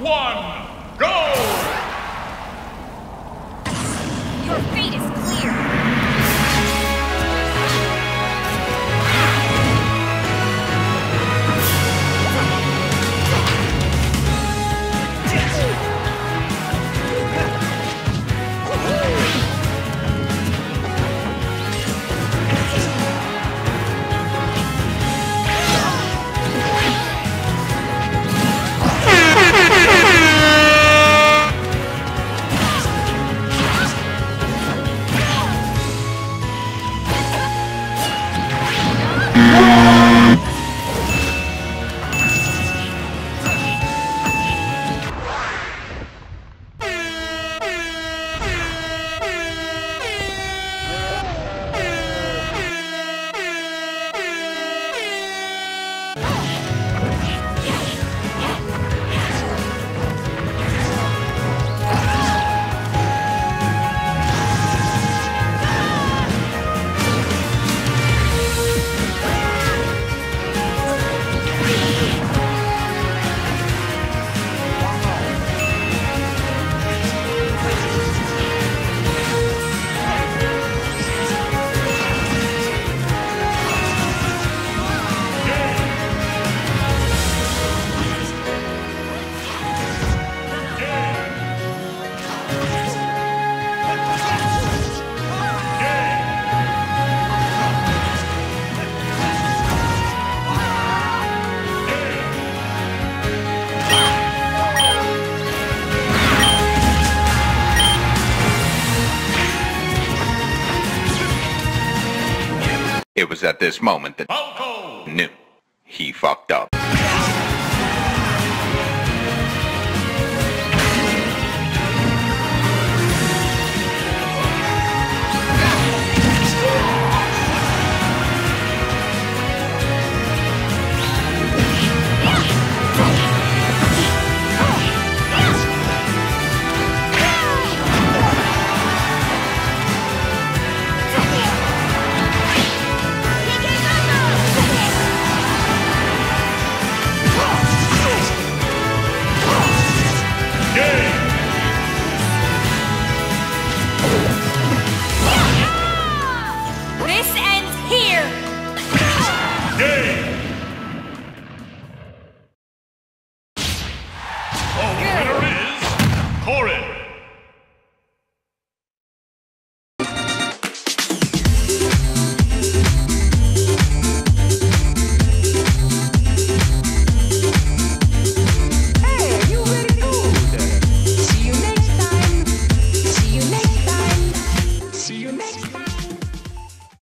one, go! Your fate is clear! It was at this moment that Falco! knew he fucked up. Oh,